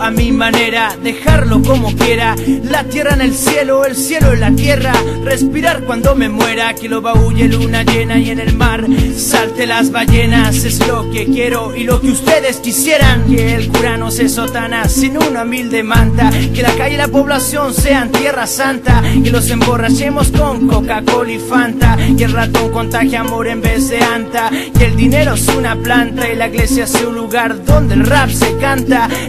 a mi manera, dejarlo como quiera, la tierra en el cielo, el cielo en la tierra, respirar cuando me muera, que lo baúlle luna llena y en el mar salte las ballenas, es lo que quiero y lo que ustedes quisieran, que el cura no se sotana sin una humilde manta, que la calle y la población sean tierra santa, que los emborrachemos con Coca-Cola y Fanta, que el ratón contagie amor en vez de anta, que el dinero es una planta y la iglesia sea un lugar donde el rap se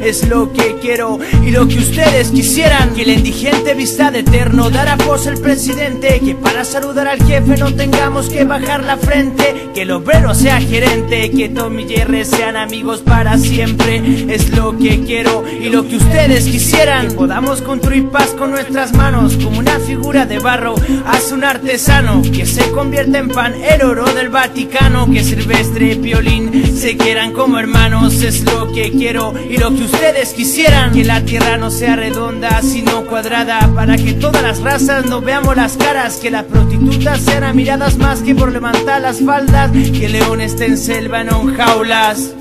es lo que quiero y lo que ustedes quisieran, que el indigente vista de eterno, dará voz al presidente, que para saludar al jefe no tengamos que bajar la frente, que el obrero sea gerente, que Tom y Jerry sean amigos para siempre, es lo que quiero y lo que ustedes quisieran, que podamos construir paz con nuestras manos, como una figura de barro, hace un artesano, que se convierta en pan el oro del Vaticano, que Silvestre y Piolín se quieran como hermanos, es lo que quiero y lo que ustedes quisieran, que la tierra no sea redonda sino cuadrada, para que todas las razas no veamos las caras, que las prostitutas sean miradas más que por levantar las faldas, que el león esté en selva no en jaulas.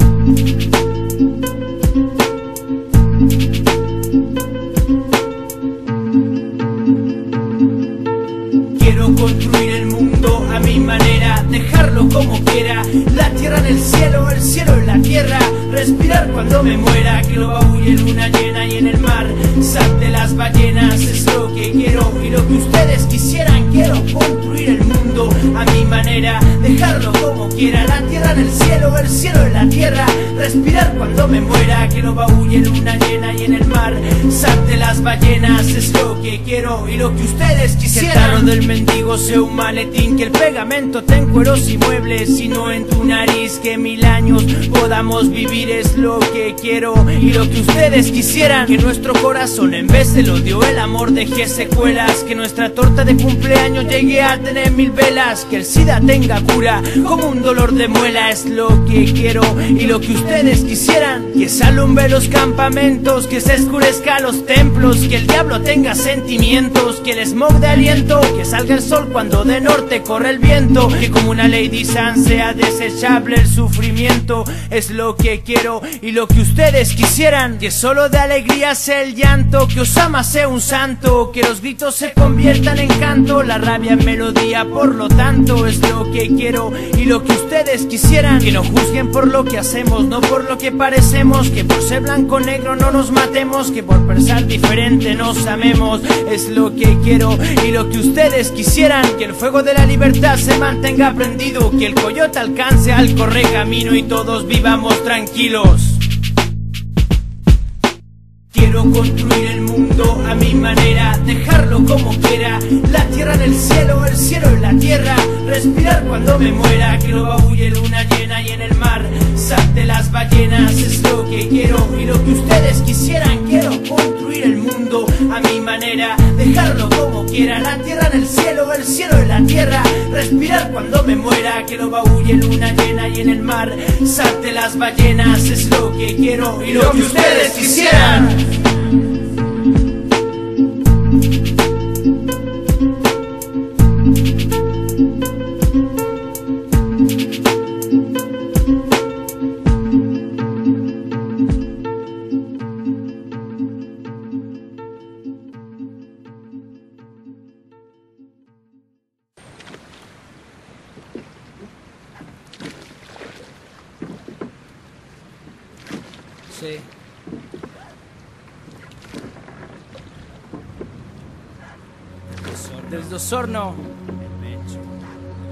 Quiero construir el mundo a mi manera, dejarlo como quiera, la tierra en el cielo, el cielo en la tierra, respirar cuando me muera, que lo baúlle luna llena y en el mar. Salte las ballenas, es lo que quiero. Y lo que ustedes quisieran, quiero construir el mundo a mi manera, dejarlo como quiera, la tierra en el cielo, el cielo en la tierra, respirar cuando me muera, que lo baúlle luna llena y en el mar salte las ballenas, es lo que quiero y lo que ustedes quisieran. Que el tarro del mendigo sea un maletín, que el pegamento te en cueros y muebles, sino en tu nariz, que mil años podamos vivir es lo que quiero y lo que ustedes quisieran. Que nuestro corazón en vez del odio, el amor deje secuelas, que nuestra torta de cumpleaños llegue a tener mil velas, que el SIDA tenga cura como un dolor de muela, es lo que quiero y lo que ustedes quisieran. Que se alumbre los campamentos, que se escurezca los templos, que el diablo tenga sentimientos, que el smog de aliento, que salga el sol cuando de norte corre el viento, que como una Lady San sea desechable el sufrimiento, es lo que quiero y lo que ustedes quisieran, que solo de alegría sea el llanto, que Osama sea un santo, que los gritos se conviertan en canto, la rabia en melodía, por lo tanto es lo que quiero y lo que ustedes quisieran, que no juzguen por lo que hacemos, no por lo que parecemos, que por ser blanco o negro no nos matemos, que por pensar diferente nos amemos, es lo que quiero y lo que ustedes quisieran, que el fuego de la libertad se mantenga prendido, que el coyote alcance al correcamino y todos vivamos tranquilos. Quiero construir el mundo a mi manera, dejarlo como quiera, la tierra en el cielo, el cielo en la tierra, respirar cuando me muera, que lo baúlle luna llena y en el mar. Salte las ballenas, es lo que quiero y lo que ustedes quisieran, quiero construir el mundo a mi manera, dejarlo como quiera, la tierra en el cielo, el cielo en la tierra, respirar cuando me muera, que lo baúlle luna llena y en el mar. Salte las ballenas, es lo que quiero y lo que ustedes quisieran. Osorno,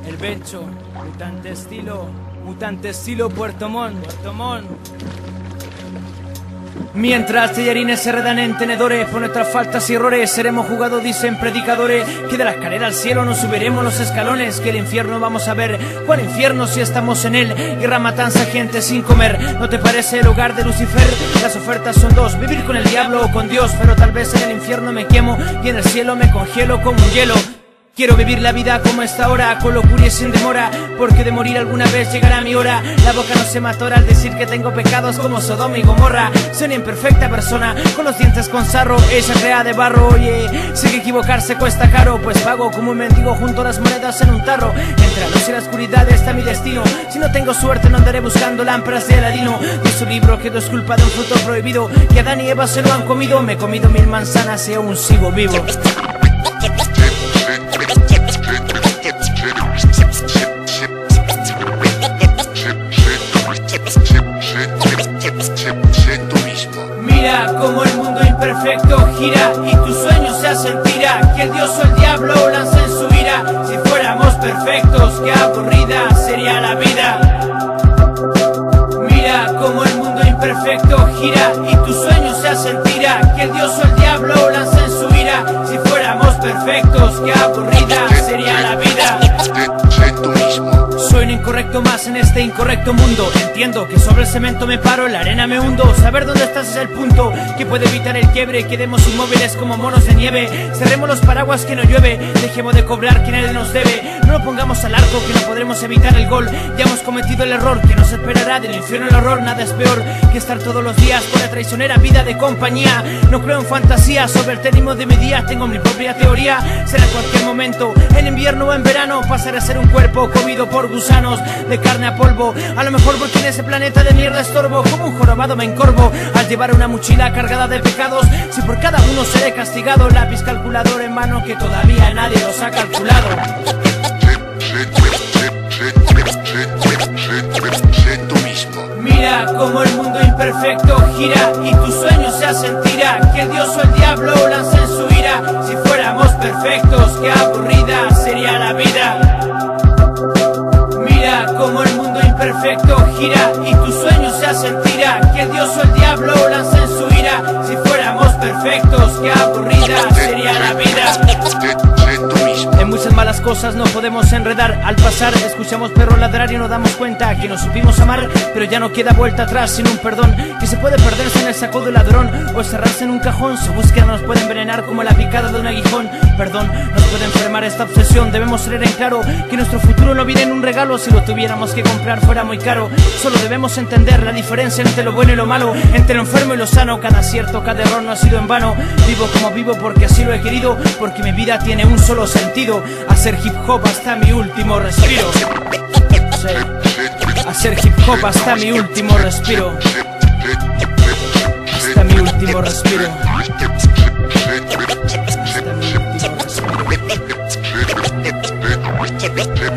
el Bencho, mutante estilo, mutante estilo Puerto Montt, Puerto Montt. Mientras tallarines se redan en tenedores por nuestras faltas y errores, seremos jugados, dicen predicadores, que de la escalera al cielo nos subiremos los escalones, que el infierno vamos a ver, cuál infierno si estamos en él, guerra, matanza, gente sin comer, ¿no te parece el hogar de Lucifer? Las ofertas son dos, vivir con el diablo o con Dios, pero tal vez en el infierno me quemo y en el cielo me congelo como un hielo. Quiero vivir la vida como esta hora, con locura y sin demora, porque de morir alguna vez llegará mi hora. La boca no se matora al decir que tengo pecados como Sodoma y Gomorra. Soy una imperfecta persona, con los dientes con sarro, ella crea de barro. Oye, sé que equivocarse cuesta caro, pues pago como un mendigo junto a las monedas en un tarro. Entre la luz y la oscuridad está mi destino. Si no tengo suerte, no andaré buscando lámparas de Aladino. De su libro que es culpa de un fruto prohibido, que Adán y Eva se lo han comido. Me he comido mil manzanas y aún sigo vivo. Gira y tu sueño se hace tira. Que dios o el diablo lance en su ira. Si fuéramos perfectos, qué aburrida sería la vida. Mira como el mundo imperfecto gira y tu sueño se hace tira. Que el dios o el diablo lance en su ira. Si fuéramos perfectos, qué aburrida sería la vida. Incorrecto más en este incorrecto mundo. Entiendo que sobre el cemento me paro, la arena me hundo. Saber dónde estás es el punto que puede evitar el quiebre. Quedemos inmóviles como monos de nieve. Cerremos los paraguas que no llueve. Dejemos de cobrar quien él nos debe. No lo pongamos al arco que no podremos evitar el gol. Ya hemos cometido el error que nos esperará del infierno el horror. Nada es peor que estar todos los días con la traicionera vida de compañía. No creo en fantasía sobre el término de mi día. Tengo mi propia teoría. Será cualquier momento, en invierno o en verano, pasaré a ser un cuerpo comido por gusanos de carne a polvo. A lo mejor porque en ese planeta de mierda estorbo, como un jorobado me encorvo al llevar una mochila cargada de pecados. Si por cada uno seré castigado, lápiz calculador en mano que todavía nadie los ha calculado. Mira como el mundo imperfecto gira y tus sueños se hacen tira. Que el dios o el diablo lance en su ira. Si fuéramos perfectos, qué aburrida gira y tus sueños se hacen tira. Que dios o el diablo lance en su ira. Si fuéramos perfectos, qué aburrida sería la vida. Malas cosas no podemos enredar. Al pasar, escuchamos perro ladrar y nos damos cuenta que nos supimos amar, pero ya no queda vuelta atrás sin un perdón. Que se puede perderse en el saco del ladrón o cerrarse en un cajón. Su búsqueda nos puede envenenar como la picada de un aguijón. Perdón, nos puede enfermar esta obsesión. Debemos tener en claro que nuestro futuro no viene en un regalo. Si lo tuviéramos que comprar, fuera muy caro. Solo debemos entender la diferencia entre lo bueno y lo malo, entre lo enfermo y lo sano. Cada acierto, cada error no ha sido en vano. Vivo como vivo porque así lo he querido, porque mi vida tiene un solo sentido. Hacer hip hop hasta mi último respiro. Hacer hip hop hasta mi último respiro. Hasta mi último respiro. Hasta mi último respiro.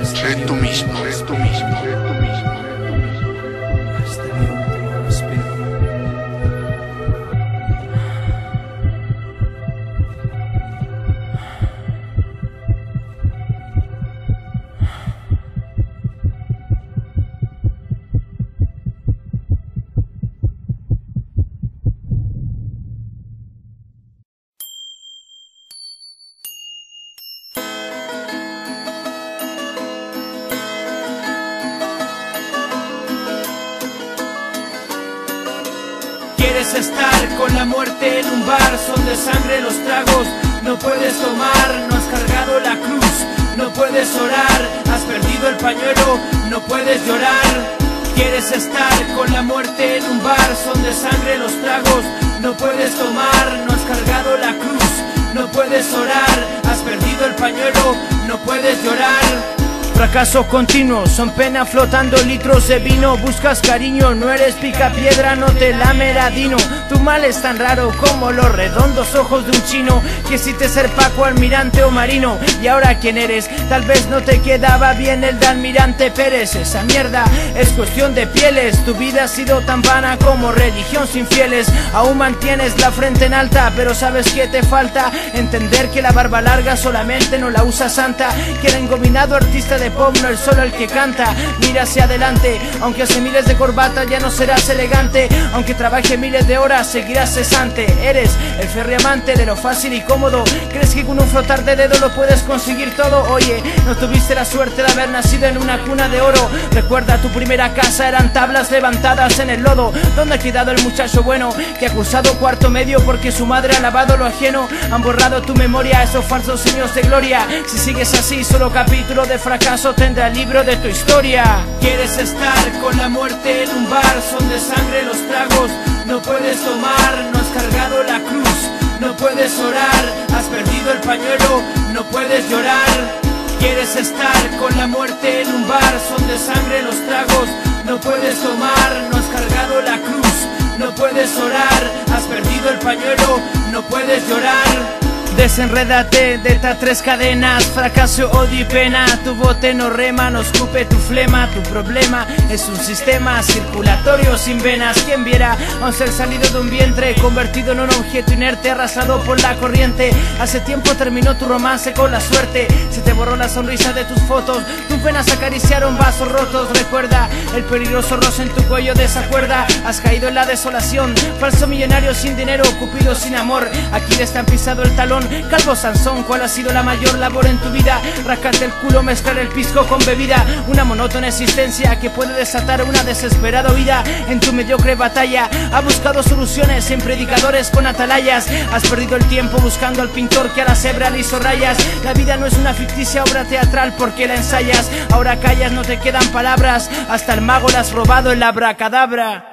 Quieres estar con la muerte en un bar, son de sangre los tragos. No puedes tomar, no has cargado la cruz, no puedes orar, has perdido el pañuelo, no puedes llorar. Quieres estar con la muerte en un bar, son de sangre los tragos. No puedes tomar, no has cargado la cruz, no puedes orar, has perdido el pañuelo, no puedes llorar. Fracaso continuo, son pena flotando litros de vino. Buscas cariño, no eres picapiedra, no te lame ladino Tu mal es tan raro como los redondos ojos de un chino. Que te ser Paco, almirante o marino ¿Y ahora quién eres? Tal vez no te quedaba bien el de almirante Pérez. Esa mierda es cuestión de pieles. Tu vida ha sido tan vana como religión sin fieles. Aún mantienes la frente en alta, pero sabes que te falta Entender que la barba larga solamente no la usa santa. Que el engominado artista de pop, no el solo el que canta. Mira hacia adelante, aunque hace miles de corbatas ya no serás elegante. Aunque trabaje miles de horas, seguirás cesante. Eres el ferriamante de lo fácil y cómodo. ¿Crees que con un frotar de dedo lo puedes conseguir todo? Oye, no tuviste la suerte de haber nacido en una cuna de oro. Recuerda tu primera casa, eran tablas levantadas en el lodo. ¿Dónde ha quedado el muchacho bueno que ha cursado cuarto medio porque su madre ha lavado lo ajeno? Han borrado tu memoria, esos falsos signos de gloria. Si sigues así, solo capítulo de fracaso tendrá el libro de tu historia. Quieres estar con la muerte en un bar, son de sangre los tragos. No puedes tomar, no has cargado la cruz, no puedes orar, has perdido el pañuelo, no puedes llorar. Quieres estar con la muerte en un bar, son de sangre los tragos, no puedes tomar, no has cargado la cruz, no puedes orar, has perdido el pañuelo, no puedes llorar. Desenrédate de estas tres cadenas, fracaso, odio y pena. Tu bote no rema, no escupe tu flema. Tu problema es un sistema circulatorio sin venas. Quien viera a un ser salido de un vientre, convertido en un objeto inerte, arrasado por la corriente. Hace tiempo terminó tu romance con la suerte. Se te borró la sonrisa de tus fotos. Tus penas acariciaron vasos rotos. Recuerda el peligroso roce en tu cuello de esa cuerda. Has caído en la desolación. Falso millonario sin dinero, cupido sin amor. Aquí le están pisado el talón. Calvo Sansón, ¿cuál ha sido la mayor labor en tu vida? Rascarte el culo, mezclar el pisco con bebida. Una monótona existencia que puede desatar una desesperada vida En tu mediocre batalla ha buscado soluciones en predicadores con atalayas. Has perdido el tiempo buscando al pintor que a la cebra le hizo rayas. La vida no es una ficticia obra teatral porque la ensayas. Ahora callas, no te quedan palabras. Hasta el mago la has robado en la bracadabra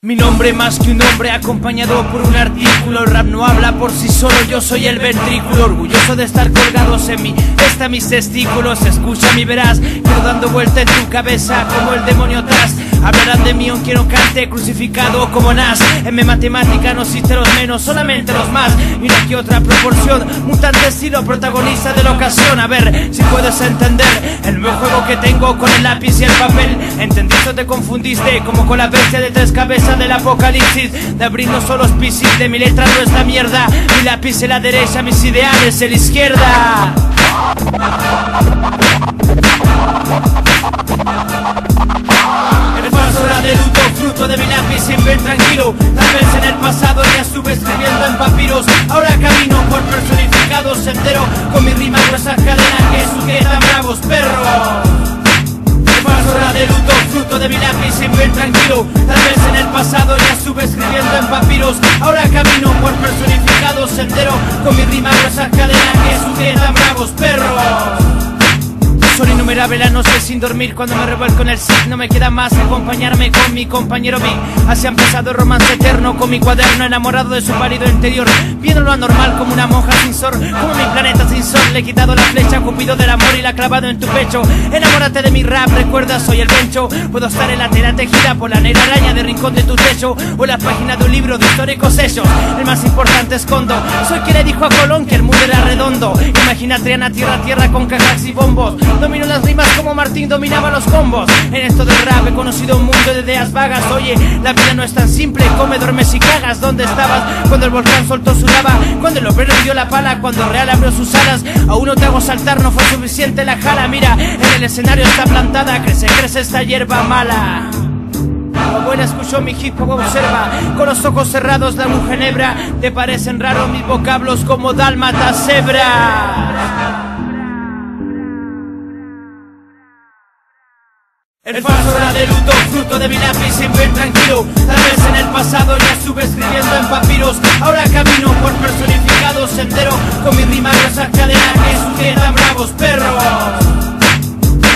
mi nombre más que un hombre acompañado por un artículo. El rap no habla por sí solo, yo soy el ventrículo. Orgulloso de estar colgados en mí, está mis testículos. Escucha mi verás, pero dando vuelta en tu cabeza como el demonio atrás Hablarán de mí aunque no cante, crucificado como Nas. En mi matemática no existe los menos, solamente los más. Mira aquí otra proporción, mutante estilo protagonista de la ocasión. A ver si puedes entender el nuevo juego que tengo con el lápiz y el papel. ¿Entendiste o te confundiste? Como con la bestia de tres cabezas del apocalipsis. De abrir no solo piscis, de mi letra no es la mierda. Mi lápiz en la derecha, mis ideales en la izquierda de luto, fruto de mi lápiz siempre tranquilo. Tal vez en el pasado ya estuve escribiendo en papiros. Ahora camino por personificado sendero Con mi rima gruesa cadena que sujetan bravos perros hora de luto, fruto de mi lápiz siempre tranquilo. Tal vez en el pasado ya estuve escribiendo en papiros. Ahora camino por personificado sendero Con mi rima gruesa cadena que sujetan bravos perros son innumerables las noches sin dormir. Cuando me revuelco en el sit No me queda más acompañarme con mi compañero B. Así ha empezado el romance eterno con mi cuaderno enamorado de su pálido interior. Viendo lo anormal como una monja sin sol Como mi planeta sin sol. Le he quitado la flecha cupido del amor y la ha clavado en tu pecho. Enamórate de mi rap, recuerda soy el bencho. Puedo estar en la tela tejida por la negra araña de rincón de tu techo O en la página de un libro de históricos hechos. El más importante escondo Soy quien le dijo a Colón que el mundo era redondo. Imagínate a tierra a tierra con cajas y bombos Domino las rimas como Martín dominaba los combos. En esto del rap he conocido un mundo de ideas vagas. Oye, la vida no es tan simple, come, duermes y cagas. ¿Dónde estabas cuando el volcán soltó su lava? Cuando el obrero dio la pala, cuando el real abrió sus alas. Aún no te hago saltar, no fue suficiente la jala. Mira, en el escenario está plantada, crece, crece esta hierba mala. Buena escuchó mi hip hop observa. Con los ojos cerrados la mujer nebra Te parecen raros mis vocablos como dálmata cebra El falso era de luto, fruto de mi lápiz siempre tranquilo. Tal vez en el pasado ya estuve escribiendo en papiros. Ahora camino por personificado sendero Con mi rima gruesa cadena que sujetan bravos perros.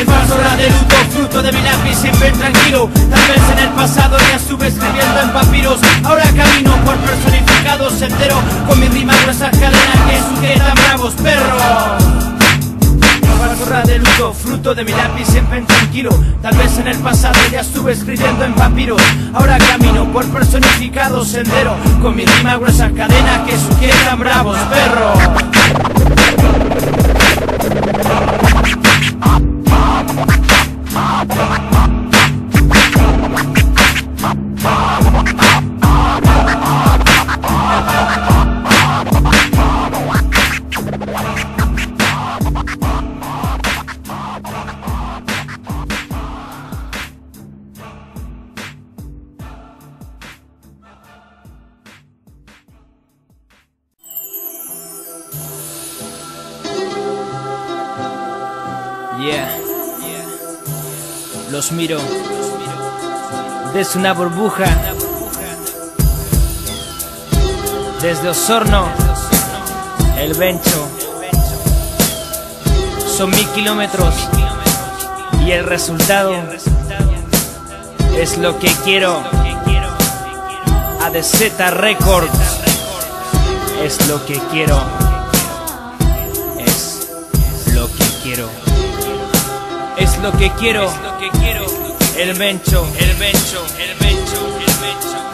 El falso era de luto, fruto de mi lápiz siempre tranquilo. Tal vez en el pasado ya estuve escribiendo en papiros. Ahora camino por personificado sendero Con mi rima gruesa cadena que sujetan bravos perros de luto, fruto de mi lápiz siempre tranquilo. Tal vez en el pasado ya estuve escribiendo en papiros Ahora camino por personificado sendero Con mi rima gruesa cadena que sujetan bravos perros Desde una burbuja. Desde Osorno, el Bencho. Son mil kilómetros y el resultado es lo que quiero. ADZ Records es lo que quiero. Es lo que quiero. Es lo que quiero. El bencho, el bencho, el bencho, el bencho.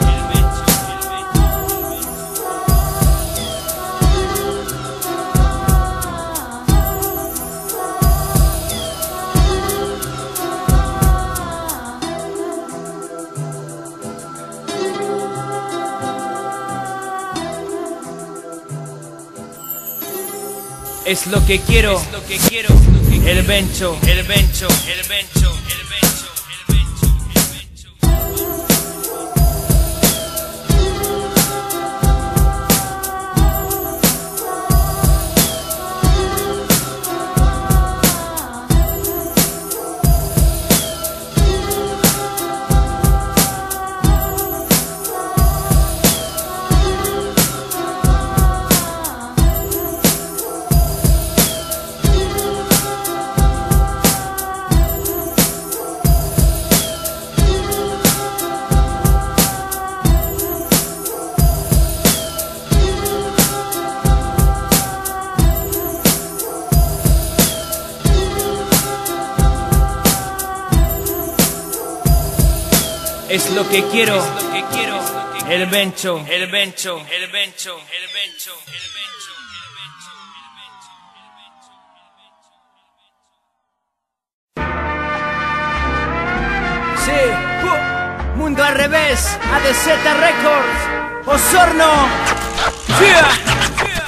Es lo que quiero, es lo que quiero, el bencho, el bencho, el bencho, el bencho, lo que quiero, el bencho, el bencho, el bencho, el bencho, el bencho. Sí, uh. mundo al revés, ADZ Records, Osorno. Yeah.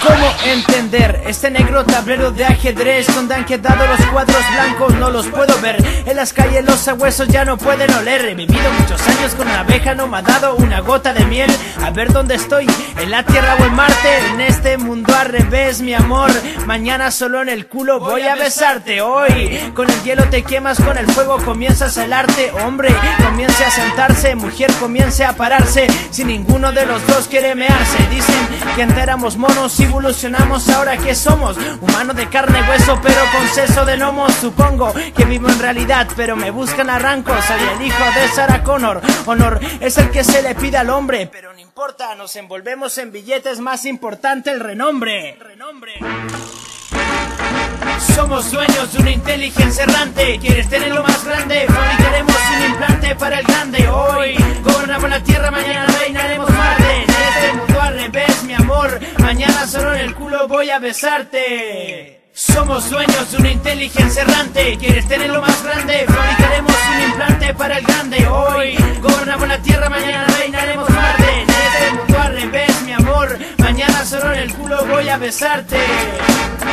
¿Cómo entender este negro tablero de ajedrez donde han quedado los cuadros blancos? No los puedo ver. En las calles los sabuesos ya no pueden oler. He vivido muchos años con una abeja, no me ha dado una gota de miel. A ver dónde estoy, en la tierra o en Marte. En este mundo al revés, mi amor. Mañana solo en el culo voy a besarte. Hoy con el hielo te quemas, con el fuego comienzas el arte. Hombre, comience a sentarse, mujer comience a pararse. Si ninguno de los dos quiere mearse, dicen que antes éramos monos y evolucionamos ahora que somos humano de carne y hueso pero con seso de lomo supongo que vivo en realidad pero me buscan arrancos soy el hijo de Sarah Connor. Honor es el que se le pide al hombre pero no importa nos envolvemos en billetes más importante el renombre. Renombre. Somos dueños de una inteligencia errante ¿Quieres tener lo más grande? Fabricaremos un implante para el grande. Hoy gobernamos la tierra, mañana reinaremos Marte Este mundo al revés, mi amor. Mañana solo en el culo voy a besarte. Somos dueños de una inteligencia errante. ¿Quieres tener lo más grande? Fabricaremos un implante para el grande. Hoy gobernamos la tierra, mañana reinaremos Marte. Este mundo al revés, mi amor Mañana solo en el culo voy a besarte.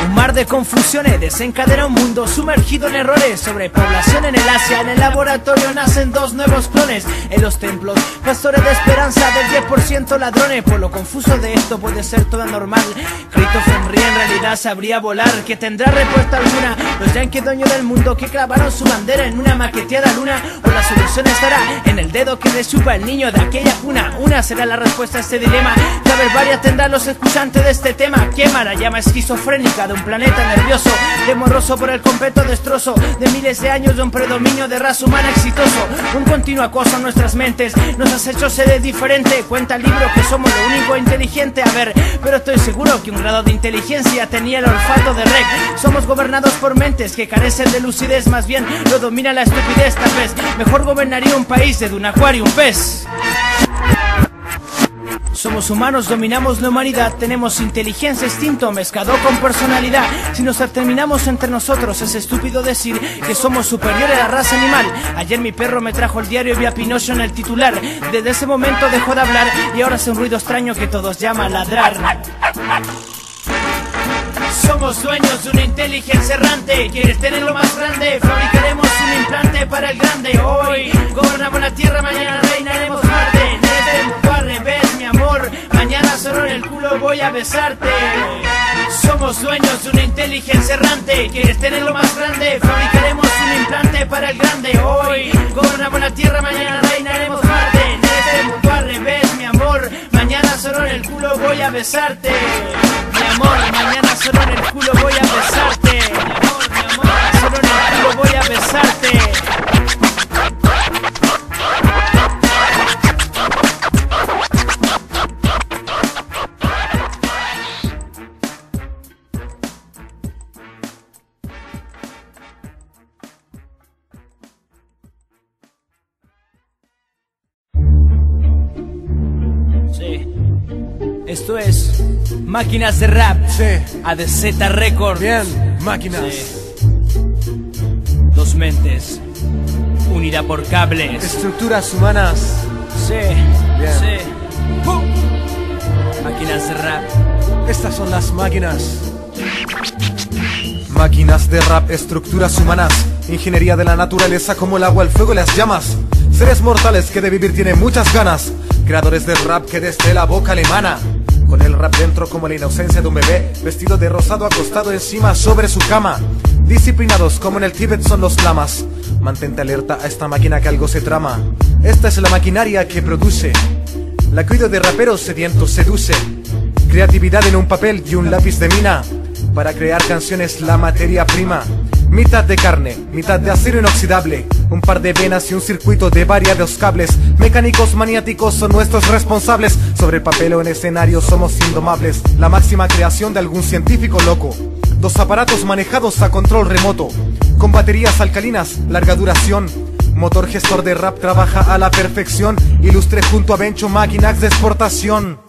Un mar de confusiones desencadena un mundo sumergido en errores. Sobrepoblación en el Asia, en el laboratorio nacen dos nuevos clones. En los templos, pastores de esperanza del 10% ladrones. Por lo confuso de esto puede ser todo normal Christopher Rie en realidad sabría volar. Que tendrá respuesta alguna. Los yankees dueños del mundo que clavaron su bandera en una maqueteada luna. O la solución estará en el dedo que le chupa el niño de aquella cuna. Una será la respuesta a este dilema. Haber varias tendrán los escuchantes de este tema. Quema la llama esquizofrénica de un planeta nervioso Demorroso por el completo destrozo De miles de años de un predominio de raza humana exitoso. Un continuo acoso a nuestras mentes Nos has hecho seres diferente. Cuenta el libro que somos lo único inteligente. A ver, pero estoy seguro que un grado de inteligencia tenía el olfato de Rec Somos gobernados por mentes que carecen de lucidez Más bien lo domina la estupidez. Tal vez Mejor gobernaría un país de un acuario un pez somos humanos, dominamos la humanidad, tenemos inteligencia, instinto, mezclado con personalidad. Si nos terminamos entre nosotros, es estúpido decir que somos superiores a la raza animal. Ayer mi perro me trajo el diario y vi a Pinocho en el titular. Desde ese momento dejó de hablar y ahora hace un ruido extraño que todos llaman ladrar. Somos dueños de una inteligencia errante ¿Quieres tener lo más grande? Fabricaremos un implante para el grande Hoy gobernamos la tierra, mañana reinaremos Marte En amor Mañana solo en el culo voy a besarte Somos dueños de una inteligencia errante. ¿Quieres tenerlo más grande? Fabricaremos un implante para el grande. Hoy gobernamos la tierra, mañana reinaremos Marte. En este mundo al revés, mi amor. Mañana solo en el culo voy a besarte. Mi amor, mañana solo en el culo voy a besarte. Mi amor, mi amor, solo en el culo voy a besarte. Máquinas de Rap. Sí. ADZ Record. Bien, máquinas. Sí. Dos mentes. Unida por cables. Estructuras humanas. Sí. Bien. Sí. ¡Pum! Máquinas de Rap. Estas son las máquinas. Máquinas de rap, estructuras humanas. Ingeniería de la naturaleza como el agua, el fuego y las llamas. Seres mortales que de vivir tienen muchas ganas. Creadores de rap que desde la boca le emana. Con el rap dentro como la inocencia de un bebé, vestido de rosado acostado encima sobre su cama. Disciplinados como en el Tíbet son los lamas. Mantente alerta a esta máquina que algo se trama. Esta es la maquinaria que produce. La cuido de raperos sedientos seduce. Creatividad en un papel y un lápiz de mina. Para crear canciones la materia prima. Mitad de carne, mitad de acero inoxidable. Un par de venas y un circuito de variados cables. Mecánicos maniáticos son nuestros responsables. Sobre el papel o en escenario somos indomables. La máxima creación de algún científico loco. Dos aparatos manejados a control remoto. Con baterías alcalinas, larga duración. Motor gestor de rap trabaja a la perfección. Ilustre junto a Bencho máquinas de exportación.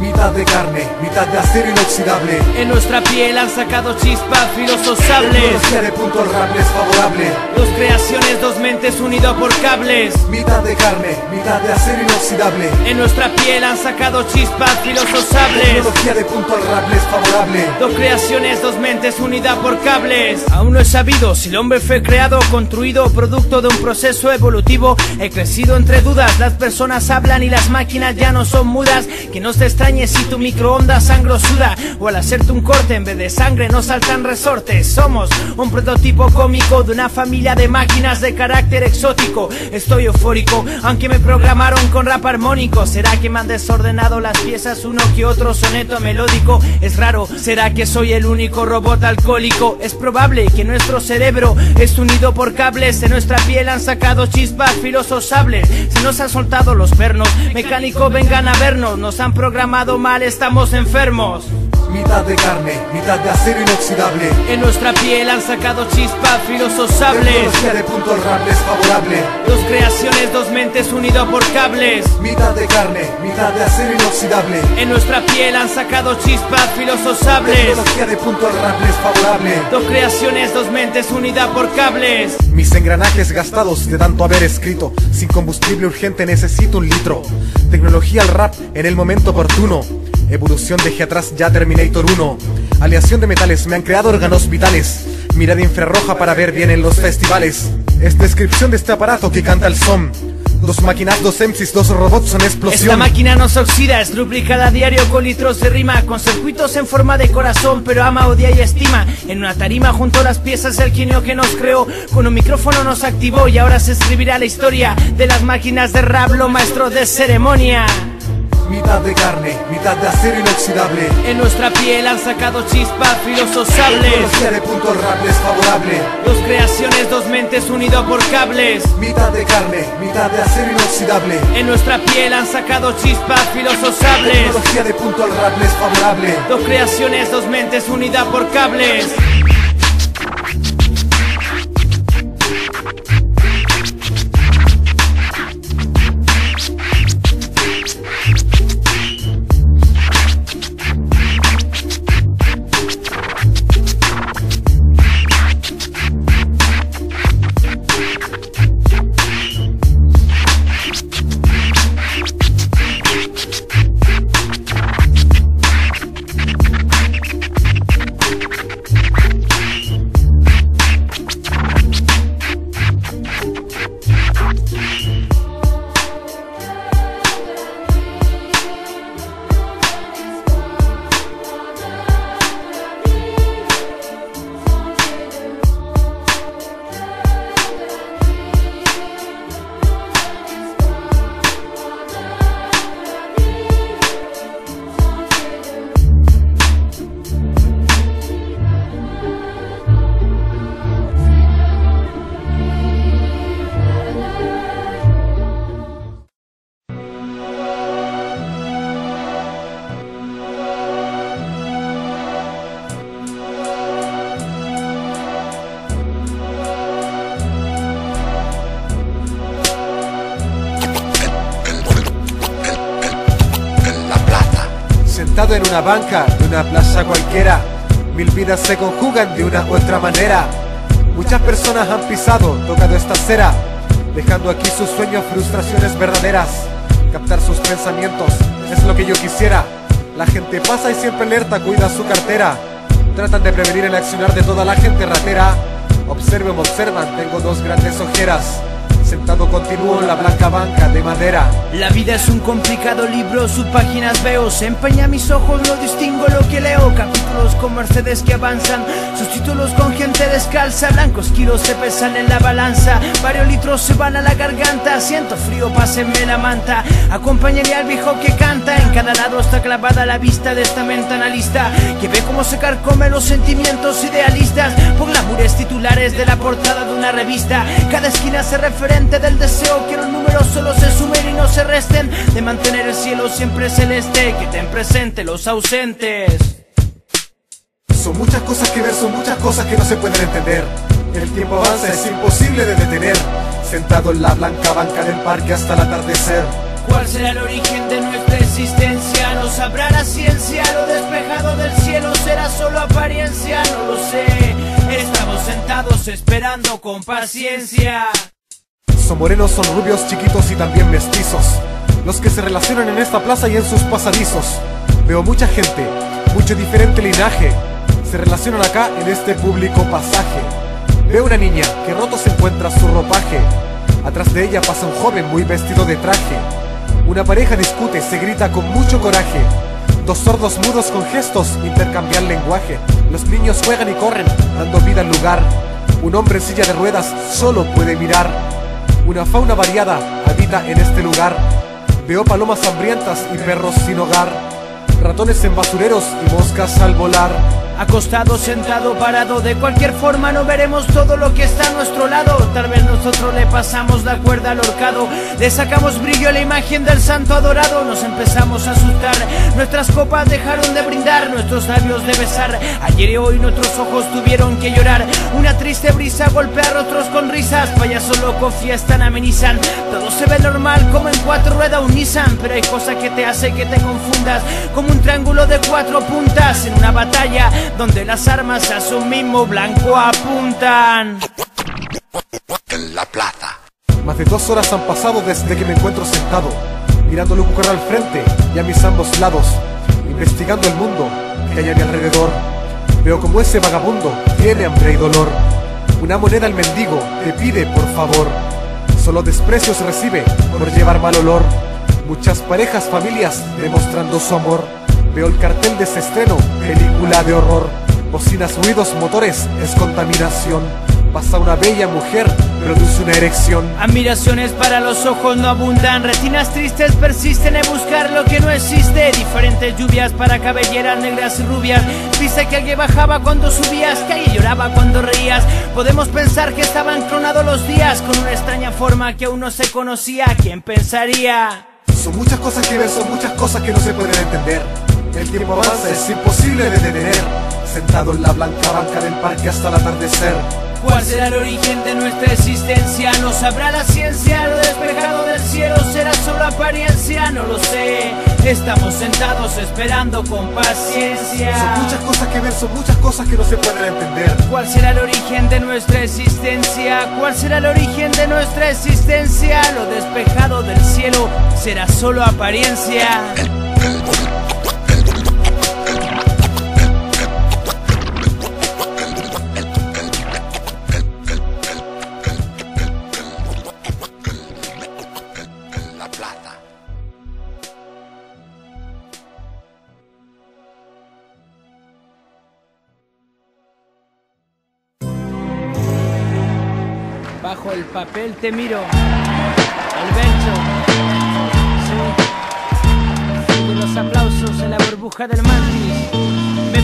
Mitad de carne, mitad de acero inoxidable. En nuestra piel han sacado chispas filososables. Tecnología de punto al rap es favorable. Dos creaciones, dos mentes unidas por cables. Mitad de carne, mitad de acero inoxidable. En nuestra piel han sacado chispas filososables. Tecnología de punto al rap es favorable. Dos creaciones, dos mentes unidas por cables. Aún no he sabido si el hombre fue creado, construido o producto de un proceso evolutivo. He crecido entre dudas, las personas hablan y las máquinas ya no son mudas. Que no te extrañes si tu microondas sangro suda o al hacerte un corte en vez de sangre no saltan resortes. Somos un prototipo cómico de una familia de máquinas de carácter exótico. Estoy eufórico, aunque me programaron con rap armónico. ¿Será que me han desordenado las piezas uno que otro soneto melódico? Es raro, ¿será que soy el único robot alcohólico? Es probable que nuestro cerebro es unido por cables. En nuestra piel han sacado chispas filososables. Se nos han soltado los pernos. Mecánico, vengan a vernos. Nos han programado mal, estamos enfermos. Mitad de carne, mitad de acero inoxidable. En nuestra piel han sacado chispas filososables. Tecnología de punto favorable. Dos creaciones, dos mentes unidas por cables. Mitad de carne, mitad de acero inoxidable. En nuestra piel han sacado chispas filososables. Tecnología de punto favorable. Dos creaciones, dos mentes unidas por cables. Mis engranajes gastados de tanto haber escrito. Sin combustible urgente necesito un litro. Tecnología al rap en el momento oportuno. Evolución dejé atrás ya Terminator 1. Aleación de metales me han creado órganos vitales. Mirada infrarroja para ver bien en los festivales. Es descripción de este aparato que canta el son. Dos máquinas, dos MCs, dos robots en explosión. Esta máquina no se oxida, es duplicada a diario con litros de rima, con circuitos en forma de corazón, pero ama, odia y estima. En una tarima junto a las piezas el genio que nos creó, con un micrófono nos activó y ahora se escribirá la historia de las máquinas de rap, lo maestro de ceremonia. Mitad de carne, mitad de acero inoxidable. En nuestra piel han sacado chispas filososables. De punto al rap es favorable. Dos creaciones, dos mentes unidas por cables. Mitad de carne, mitad de acero inoxidable. En nuestra piel han sacado chispas filososables. Tecnología de punto al rap es favorable. Dos creaciones, dos mentes unidas por cables. Una banca de una plaza cualquiera, mil vidas se conjugan de una u otra manera. Muchas personas han pisado, tocado esta acera, dejando aquí sus sueños, frustraciones verdaderas. Captar sus pensamientos es lo que yo quisiera. La gente pasa y siempre alerta, cuida su cartera. Tratan de prevenir el accionar de toda la gente ratera. Observen, observan, tengo dos grandes ojeras. Sentado continúo en la blanca banca de madera. La vida es un complicado libro, sus páginas veo. Se empeña mis ojos, no distingo lo que leo. Capítulos con Mercedes que avanzan, sus títulos con gente descalza. Blancos kilos se pesan en la balanza, varios litros se van a la garganta. Siento frío, pásenme la manta. Acompañaré al viejo que canta. En cada lado está clavada la vista de esta mente analista que ve cómo se carcome los sentimientos idealistas por glamures titulares de la portada de una revista. Cada esquina se referencia del deseo que los números solo se sumen y no se resten De mantener el cielo siempre celeste Que ten presente los ausentes Son muchas cosas que ver, son muchas cosas que no se pueden entender El tiempo avanza, es imposible de detener Sentado en la blanca banca del parque hasta el atardecer ¿Cuál será el origen de nuestra existencia? No sabrá la ciencia, lo despejado del cielo será solo apariencia, no lo sé. Estamos sentados esperando con paciencia. Son morenos, son rubios, chiquitos y también mestizos. Los que se relacionan en esta plaza y en sus pasadizos. Veo mucha gente, mucho diferente linaje. Se relacionan acá en este público pasaje. Veo una niña que roto se encuentra su ropaje. Atrás de ella pasa un joven muy vestido de traje. Una pareja discute, se grita con mucho coraje. Dos sordos mudos con gestos intercambian lenguaje. Los niños juegan y corren, dando vida al lugar. Un hombre en silla de ruedas solo puede mirar. Una fauna variada habita en este lugar. Veo palomas hambrientas y perros sin hogar. Ratones en basureros y moscas al volar. Acostado, sentado, parado, de cualquier forma no veremos todo lo que está a nuestro lado. Tal vez nosotros le pasamos la cuerda al horcado, le sacamos brillo a la imagen del santo adorado. Nos empezamos a asustar, nuestras copas dejaron de brindar, nuestros labios de besar. Ayer y hoy nuestros ojos tuvieron que llorar. Una triste brisa golpea rostros con risas, payaso loco, fiestan, amenizan. Todo se ve normal como en cuatro ruedas un pero hay cosas que te hace que te confundas, como un triángulo de cuatro puntas en una batalla donde las armas a su mismo blanco apuntan. En la plaza. Más de dos horas han pasado desde que me encuentro sentado, mirando el lugar al frente y a mis ambos lados, investigando el mundo que hay a mi alrededor. Veo como ese vagabundo tiene hambre y dolor. Una moneda al mendigo te pide por favor. Solo desprecios recibe por llevar mal olor. Muchas parejas, familias demostrando su amor. Veo el cartel de ese estreno, película de horror. Bocinas, ruidos, motores, es contaminación. Pasa una bella mujer, produce una erección. Admiraciones para los ojos no abundan, retinas tristes persisten en buscar lo que no existe. Diferentes lluvias para cabelleras negras y rubias. Dice que alguien bajaba cuando subías, que alguien lloraba cuando reías. Podemos pensar que estaban clonados los días con una extraña forma que aún no se conocía. ¿Quién pensaría? Son muchas cosas que ver, son muchas cosas que no se pueden entender. El tiempo avanza, es imposible de detener. Sentado en la blanca banca del parque hasta el atardecer. ¿Cuál será el origen de nuestra existencia? No sabrá la ciencia, lo despejado del cielo será solo apariencia, no lo sé. Estamos sentados esperando con paciencia. Son muchas cosas que ver, son muchas cosas que no se pueden entender. ¿Cuál será el origen de nuestra existencia? ¿Cuál será el origen de nuestra existencia? Lo despejado del cielo será solo apariencia. Papel te miro. El verso. Sí. Y los aplausos en la burbuja del mantis.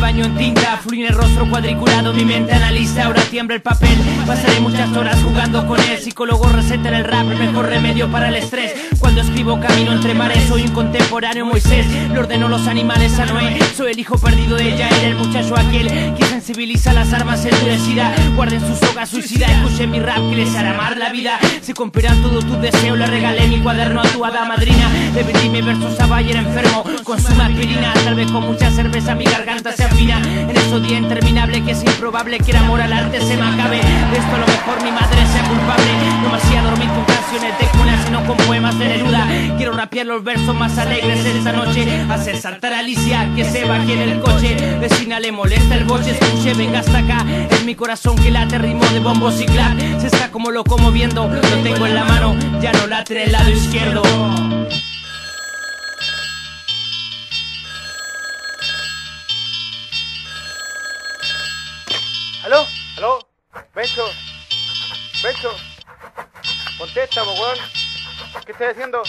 Baño en tinta, fluye el rostro cuadriculado, mi mente analiza, ahora tiembla el papel. Pasaré muchas horas jugando con él, psicólogo receta en el rap, el mejor remedio para el estrés. Cuando escribo camino entre mares, soy un contemporáneo Moisés, le ordenó los animales a Noé, soy el hijo perdido de ella, era el muchacho aquel que sensibiliza las armas endurecida Guarden sus soga suicida, escuchen mi rap que les hará amar la vida. Se cumplirán todo tu deseo, le regalé mi cuaderno a tu hada madrina, le vendí mi versos a Bayer enfermo, consume aspirina, tal vez con mucha cerveza mi garganta se En eso día interminable que es improbable que el amor al arte se me acabe. De esto a lo mejor mi madre sea culpable. No me hacía dormir con canciones de cuna, sino con poemas de Neruda. Quiero rapear los versos más alegres esta noche. Hacer saltar a Alicia que se baje en el coche. Vecina le molesta el coche, escuche, venga hasta acá. Es mi corazón que late ritmo de bombos y clap. Se está como loco moviendo, lo tengo en la mano, ya no late en el lado izquierdo. ¿Aló? ¿Aló? Bencho. Bencho. Contesta, weón. ¿Qué estás haciendo?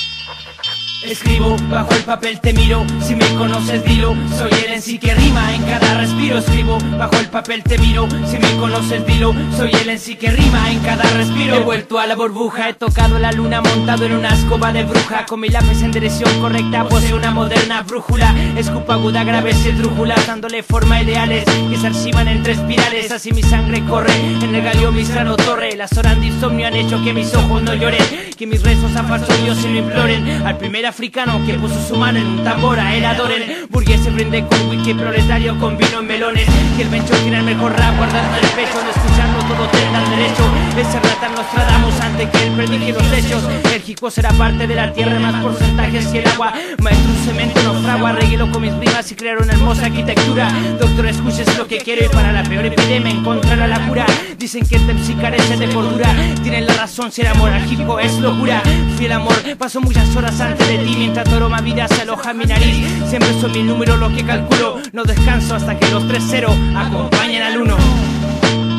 Escribo, bajo el papel te miro, si me conoces dilo, soy el en sí que rima en cada respiro. Escribo, bajo el papel te miro, si me conoces dilo, soy el en sí que rima en cada respiro. He vuelto a la burbuja, he tocado la luna montado en una escoba de bruja, con mi lápiz en dirección correcta, poseo una moderna brújula, escupo aguda, graves y drújulas, dándole forma ideales que se archivan en tres espirales, así mi sangre corre, en el galio mi sano torre, las horas de insomnio han hecho que mis ojos no lloren, que mis rezos a falso Dios se lo imploren, al primer africano que puso su mano en un tambor a él adoren Burgués se prende con wiki proletario con vino en melones Que el bencho tiene el mejor rap guardando el pecho No escuchando todo tenga al derecho Ese rata nos tratamos antes que él predije los hechos El jico será parte de la tierra más porcentajes que el agua Maestro un cemento fragua Arreguelo con mis primas y crearon una hermosa arquitectura Doctor escuches lo que quiero y para la peor epidemia encontrará la cura Dicen que el Tepsi carece de cordura Tienen la razón si el amor al jico es locura Fiel amor pasó muchas horas antes de Mientras tu aroma vida se aloja en mi nariz. Siempre son mi número lo que calculo. No descanso hasta que los 3-0 acompañen al 1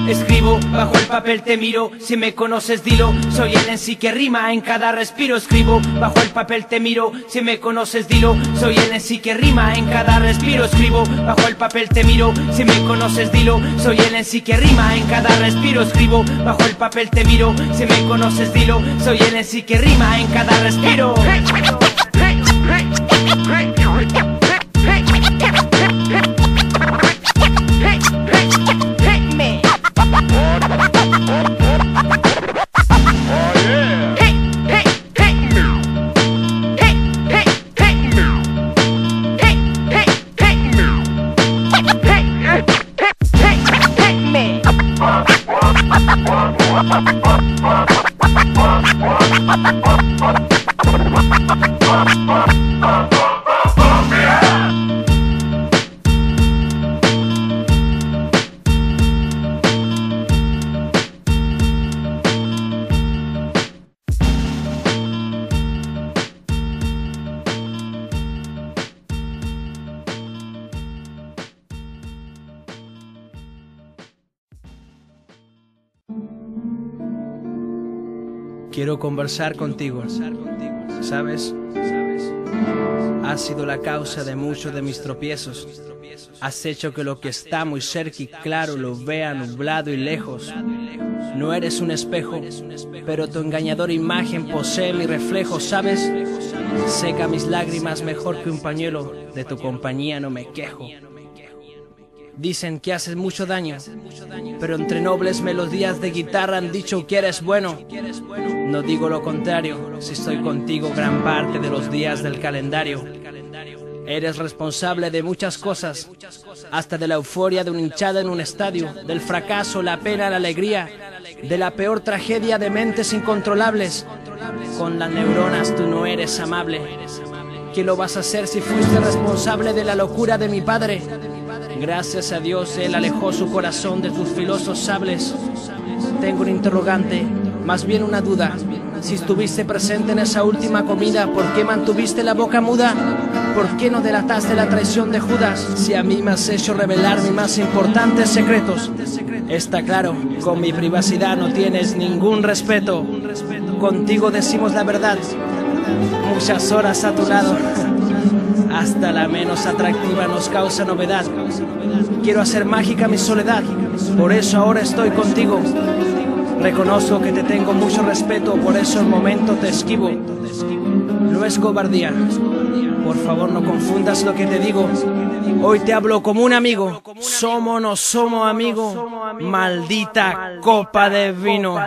Escribo, bajo el papel te miro, si me conoces dilo, soy el en sí que rima en cada respiro. Escribo, bajo el papel te miro, si me conoces dilo, soy el en sí que rima en cada respiro. Escribo, bajo el papel te miro, si me conoces dilo, soy el en sí que rima en cada respiro. Escribo, bajo el papel te miro, si me conoces dilo, soy el en sí que rima en cada respiro. Oh! Conversar contigo. ¿Sabes? Has sido la causa de muchos de mis tropiezos. Has hecho que lo que está muy cerca y claro lo vea nublado y lejos. No eres un espejo, pero tu engañadora imagen posee mi reflejo, ¿sabes? Seca mis lágrimas mejor que un pañuelo, de tu compañía no me quejo. Dicen que haces mucho daño, pero entre nobles melodías de guitarra han dicho que eres bueno. No digo lo contrario, si estoy contigo gran parte de los días del calendario. Eres responsable de muchas cosas, hasta de la euforia de una hinchada en un estadio, del fracaso, la pena, la alegría, de la peor tragedia de mentes incontrolables. Con las neuronas tú no eres amable. ¿Qué lo vas a hacer si fuiste responsable de la locura de mi padre? Gracias a Dios Él alejó su corazón de tus filosos sables. Tengo un interrogante, más bien una duda. Si estuviste presente en esa última comida, ¿por qué mantuviste la boca muda? ¿Por qué no delataste la traición de Judas? Si a mí me has hecho revelar mis más importantes secretos. Está claro, con mi privacidad no tienes ningún respeto. Contigo decimos la verdad. Muchas horas a tu lado. Hasta la menos atractiva nos causa novedad. Quiero hacer mágica mi soledad, por eso ahora estoy contigo. Reconozco que te tengo mucho respeto, por eso el momento te esquivo. No es cobardía. Por favor, no confundas lo que te digo. Hoy te hablo como un amigo. Somos no somos amigos. Maldita copa de vino.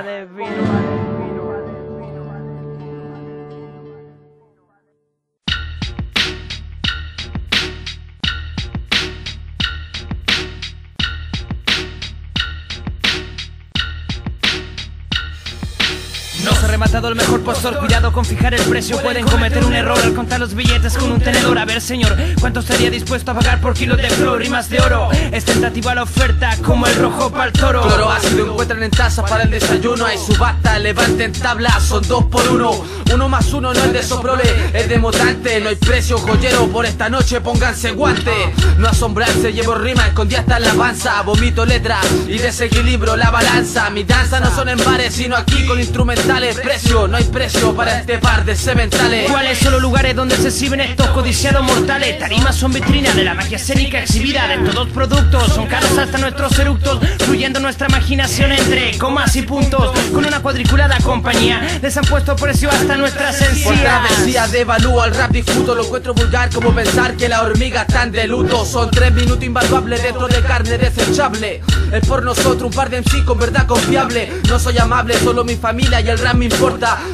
Rematado el mejor postor, cuidado con fijar el precio. Pueden cometer un error al contar los billetes con un tenedor. A ver señor, ¿cuánto estaría dispuesto a pagar por kilo de flor y más de oro? Es tentativa la oferta, como el rojo para el toro. Cloro ácido encuentran en taza para el desayuno. Hay subasta, levanten tabla, son dos por uno. Uno más uno no es de soprole, es de mutante. No hay precio joyero, por esta noche pónganse guante. No asombrarse, llevo rima escondida hasta la panza Vomito letra y desequilibro la balanza. Mi danza no son en bares, sino aquí con instrumentales No hay precio para este par de sementales. ¿Cuáles son los lugares donde se exhiben estos codiciados mortales? Tarimas son vitrinas de la magia escénica exhibida de estos dos productos. Son caros hasta nuestros eructos, fluyendo nuestra imaginación entre comas y puntos. Con una cuadriculada compañía les han puesto precio hasta nuestras Por encías travesía devalúo al rap discuto Lo encuentro vulgar como pensar que la hormiga tan de luto. Son tres minutos invaluables dentro de carne desechable. Es por nosotros un par de MC con verdad confiable. No soy amable, solo mi familia y el rap me importa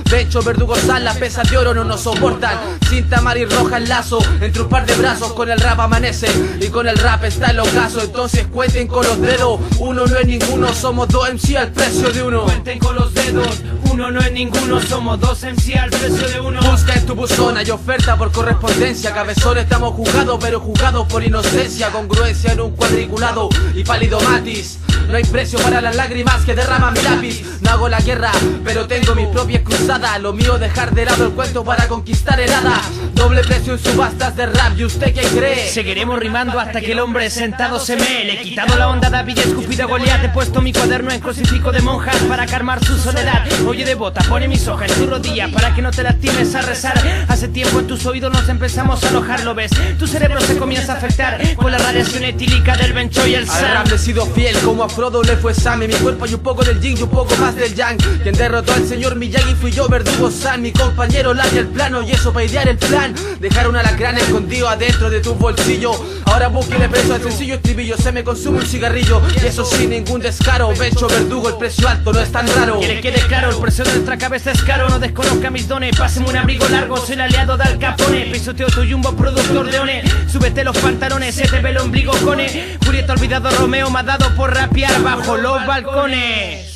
Pecho, verdugo, sal, las pesas de oro no nos soportan. Cinta roja el lazo entre un par de brazos Con el rap amanece y con el rap está el ocaso. Entonces cuenten con los dedos, uno no es ninguno Somos dos MC al precio de uno. Cuenten con los dedos, uno no es ninguno, somos dos MC al precio de uno. Busca en tu buzón, hay oferta por correspondencia. Cabezón estamos jugados, pero jugados por inocencia. Congruencia en un cuadriculado y pálido matiz. No hay precio para las lágrimas que derrama mi lápiz. No hago la guerra, pero tengo mi propia cruzada. Lo mío dejar de lado el cuento para conquistar el hada. Doble precio en subastas de rap, ¿y usted qué cree? Seguiremos rimando hasta que el hombre sentado se me Le he quitado la onda David y escupido Goliat. He puesto mi cuaderno en crucifijo de monjas Para calmar su soledad. Oye devota, pone mis hojas en tu rodilla Para que no te lastimes a rezar. Hace tiempo en tus oídos nos empezamos a alojar ¿Lo ves? Tu cerebro se comienza a afectar Con la radiación etílica del bencho y el Al sal rap he sido fiel como a Frodo le fue Sam. Mi cuerpo hay un poco del yin y un poco más del yang. Quien derrotó al señor Miyagi fui yo, verdugo San Mi compañero labia el plano y eso para idear el plan. Dejar un alacrán escondido adentro de tu bolsillo. Ahora búsquele preso al sencillo estribillo Se me consume un cigarrillo. Y eso sin ningún descaro Bencho, verdugo, el precio alto no es tan raro. Que le quede claro, el precio de nuestra cabeza es caro. No desconozca mis dones, páseme un abrigo largo Soy el aliado de Al Capone. Pisoteo tu jumbo, productor de one Súbete los pantalones, se te ve el ombligo cone. Julieta olvidado, Romeo me ha dado por rapear Bajo los balcones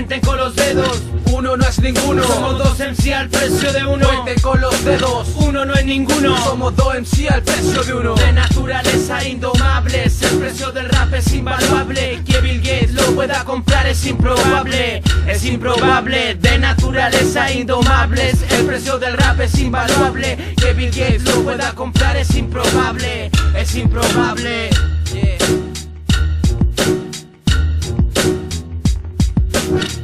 Cuenten con los dedos. Uno no es ninguno. Somos dos MC al precio de uno. Cuenten con los dedos. Uno no es ninguno. Somos dos MC al precio de uno. De naturaleza indomables El precio del rap es invaluable. Que Bill Gates lo pueda comprar es improbable. Es improbable. De naturaleza indomables El precio del rap es invaluable. Que Bill Gates lo pueda comprar es improbable. Es improbable. Yeah. Thank you.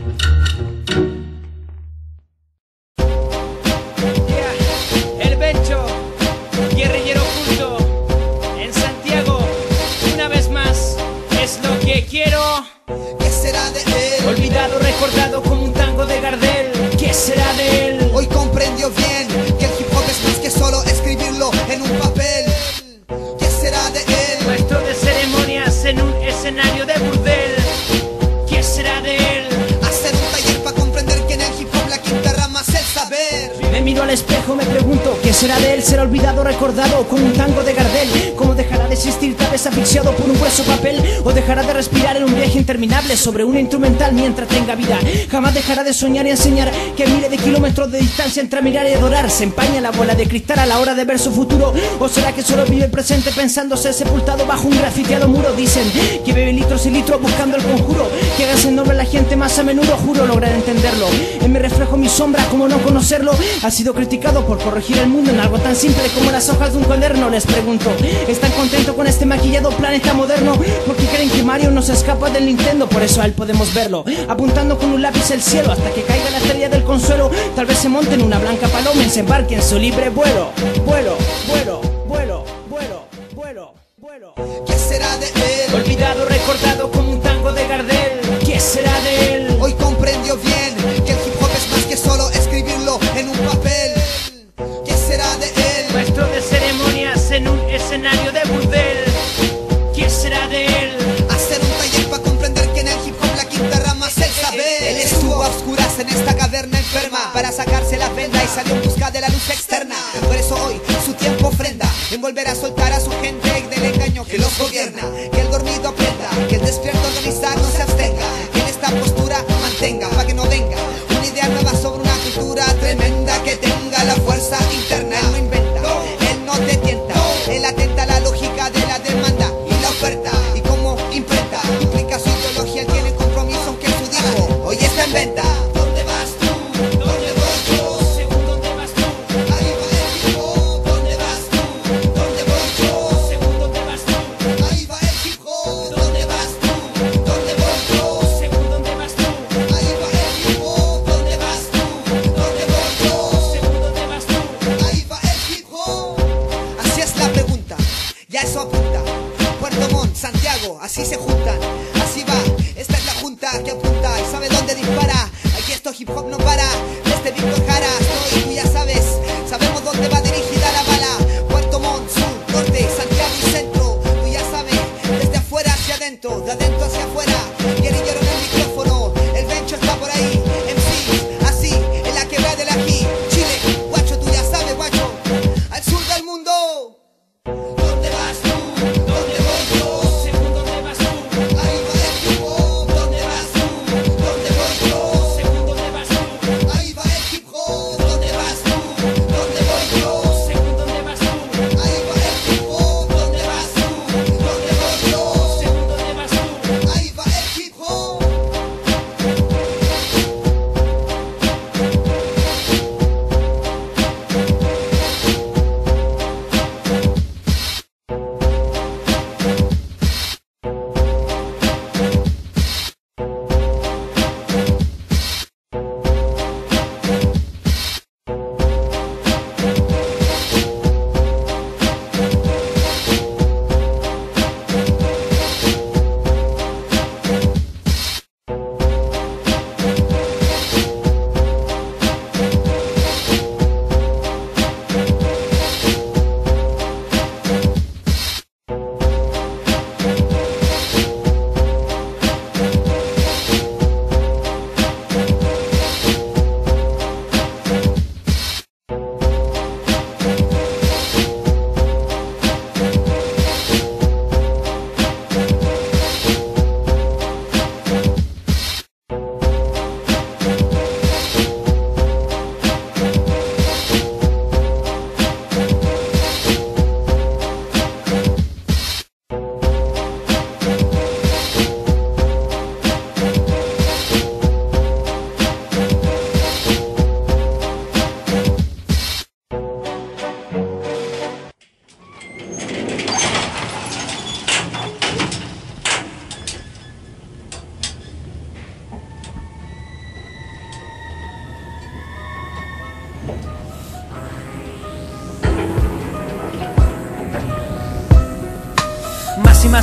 Al espejo, me pregunto ¿Qué será de él? ¿Será olvidado, recordado como un tango de Gardel? ¿Cómo dejará de existir tal vez asfixiado por un grueso papel? ¿O dejará de respirar en un viaje interminable sobre una instrumental mientras tenga vida? Jamás dejará de soñar y enseñar que miles de kilómetros de distancia entre mirar y adorar se empaña la bola de cristal a la hora de ver su futuro ¿O será que solo vive el presente pensando ser sepultado bajo un grafiteado muro? Dicen que bebe litros y litros buscando el conjuro Que hagas el nombre a la gente más a menudo, juro lograr entenderlo En mi reflejo mi sombra, como no conocerlo Ha sido criticado por corregir el mundo en algo tan simple como las hojas de un cuaderno Les pregunto, ¿están contento con este maquillado planeta moderno Porque creen que Mario no se escapa del Nintendo Por eso a él podemos verlo Apuntando con un lápiz el cielo Hasta que caiga la estrella del consuelo. Tal vez se monte en una blanca paloma Y se embarque en su libre vuelo. Vuelo, vuelo, vuelo, vuelo, vuelo, vuelo. ¿Qué será de él? Olvidado, recordado como un tango de Gardel. ¿Qué será de él? Hoy comprendió bien para sacarse la venda y salió en busca de la luz externa. Por eso hoy su tiempo ofrenda en volver a soltar a su gente del engaño que los gobierna. Que el dormido aprenda, que el despierto organizar no se abstenga. Que en esta postura mantenga para que no venga una idea nueva sobre una cultura tremenda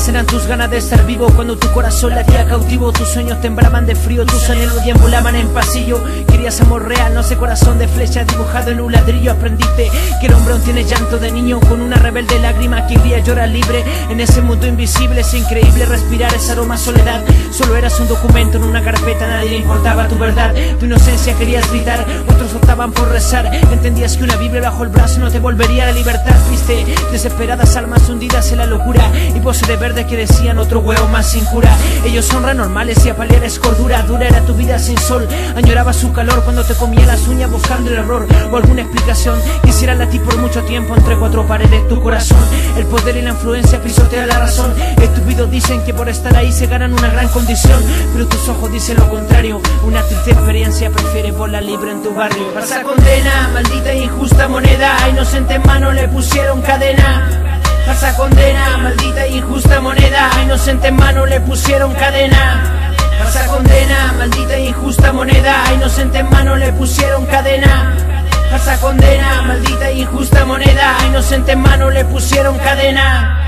Eran tus ganas de ser vivo. Cuando tu corazón latía cautivo Tus sueños temblaban de frío Tus anhelos deambulaban en pasillo. Querías amor real, no sé corazón de flecha Dibujado en un ladrillo. Aprendiste Que el hombre aún tiene llanto de niño Con una rebelde lágrima que quería llorar libre En ese mundo invisible. Es increíble respirar ese aroma soledad. Solo eras un documento en una carpeta Nadie le importaba tu verdad. Tu inocencia querías gritar Otros optaban por rezar. Entendías que una Biblia bajo el brazo no te volvería a la libertad Viste desesperadas almas hundidas en la locura Y pose de verde que decían otro huevo más sin cura. Ellos son renormales y a paliar es cordura. Dura era tu vida sin sol. Añoraba su calor cuando te comía las uñas buscando el error O alguna explicación. Quisiera latir por mucho tiempo entre cuatro paredes tu corazón. El poder y la influencia pisotean la razón. Estúpidos dicen que por estar ahí se ganan una gran condición. Pero tus ojos dicen lo contrario. Una triste experiencia prefiere volar libre en tu barrio. Pasa condena, maldita e injusta moneda. A inocente en mano le pusieron cadena Falsa Falsa condena, maldita e injusta moneda, a inocente en mano le pusieron cadena. Falsa condena, maldita e injusta moneda, a inocente en mano le pusieron cadena. Falsa condena, maldita e injusta moneda, a inocente en mano le pusieron cadena.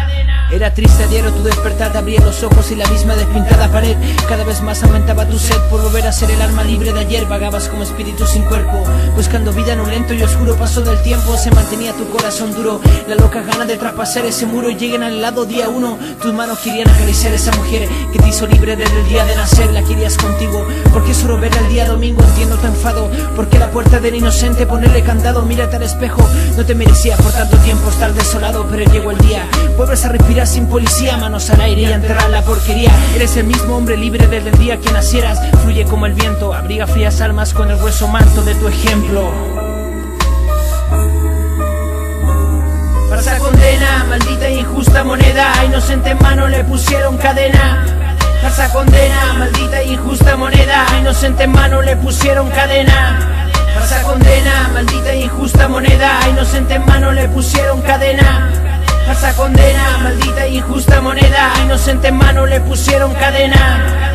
Era triste a diario tu despertar, te abría los ojos y la misma despintada pared. Cada vez más aumentaba tu sed por volver a ser el alma libre de ayer. Vagabas como espíritu sin cuerpo, buscando vida en un lento y oscuro paso del tiempo. Se mantenía tu corazón duro, la loca gana de traspasar ese muro Y lleguen al lado día uno, tus manos querían acariciar esa mujer Que te hizo libre desde el día de nacer, la querías contigo Porque solo verla el día domingo entiendo tu enfado Porque la puerta del inocente ponerle candado, mírate al espejo No te merecía por tanto tiempo estar desolado, pero llegó el día. Vuelves a respirar sin policía, manos al aire y enterrar la porquería. Eres el mismo hombre libre desde el día que nacieras. Fluye como el viento, abriga frías almas con el hueso manto de tu ejemplo. Falsa condena, maldita e injusta moneda, a inocente en mano le pusieron cadena. Falsa condena, maldita e injusta moneda, a inocente en mano le pusieron cadena. Falsa condena, maldita e injusta moneda, a inocente en mano le pusieron cadena. Falsa condena, maldita e injusta moneda, inocente en mano le pusieron cadena.